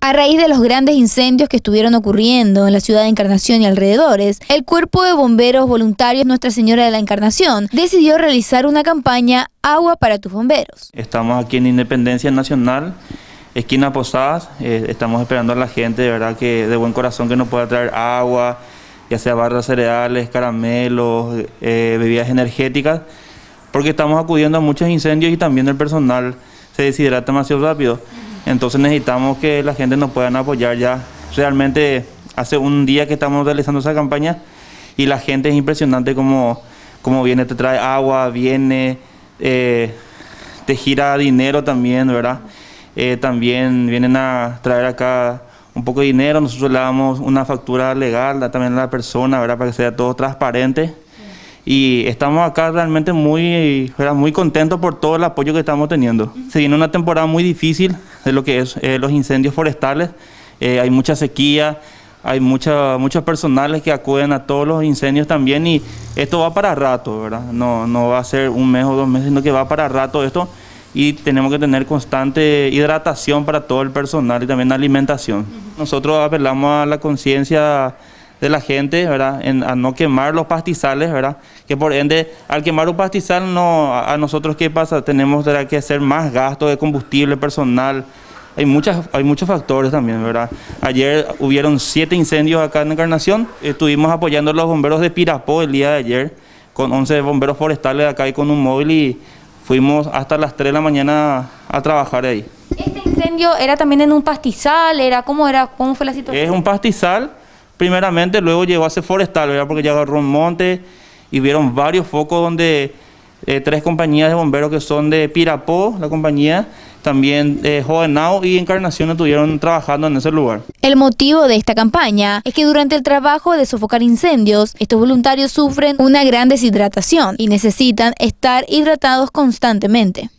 A raíz de los grandes incendios que estuvieron ocurriendo en la ciudad de Encarnación y alrededores, el Cuerpo de Bomberos Voluntarios Nuestra Señora de la Encarnación decidió realizar una campaña Agua para tus bomberos. Estamos aquí en Independencia Nacional, esquina Posadas, eh, estamos esperando a la gente de verdad que de buen corazón que nos pueda traer agua, ya sea barras cereales, caramelos, eh, bebidas energéticas, porque estamos acudiendo a muchos incendios y también el personal se deshidrata demasiado rápido. Entonces necesitamos que la gente nos pueda apoyar ya. Realmente hace un día que estamos realizando esa campaña y la gente es impresionante como, como viene, te trae agua, viene, eh, te gira dinero también, ¿verdad? Eh, también vienen a traer acá un poco de dinero, nosotros le damos una factura legal también a la persona, ¿verdad? Para que sea todo transparente y estamos acá realmente muy, muy contentos por todo el apoyo que estamos teniendo. Se viene una temporada muy difícil de lo que es eh, los incendios forestales, eh, hay mucha sequía, hay mucha, muchos personales que acuden a todos los incendios también y esto va para rato, ¿verdad? No, no va a ser un mes o dos meses, sino que va para rato esto y tenemos que tener constante hidratación para todo el personal y también alimentación. Nosotros apelamos a la conciencia de la gente, ¿verdad? En, a no quemar los pastizales, ¿verdad? Que por ende, al quemar un pastizal, no, a, nosotros, ¿qué pasa? Tenemos que hacer más gasto de combustible personal. Hay, muchas, hay muchos factores también, ¿verdad? Ayer hubieron siete incendios acá en Encarnación. Estuvimos apoyando a los bomberos de Pirapó el día de ayer, con 11 bomberos forestales acá y con un móvil y fuimos hasta las 3 de la mañana a trabajar ahí. ¿Este incendio era también en un pastizal? ¿Era cómo, era, cómo fue la situación? Es un pastizal primeramente, luego llegó a ser forestal, ¿verdad? porque ya agarró un monte y vieron varios focos donde eh, tres compañías de bomberos que son de Pirapó, la compañía, también eh, y Encarnación estuvieron trabajando en ese lugar. El motivo de esta campaña es que durante el trabajo de sofocar incendios, estos voluntarios sufren una gran deshidratación y necesitan estar hidratados constantemente.